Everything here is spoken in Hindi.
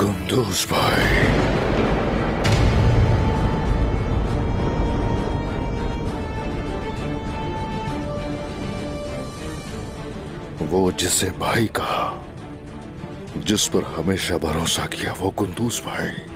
कुंदूस भाई वो जिसे भाई कहा जिस पर हमेशा भरोसा किया वो कुंदूस भाई।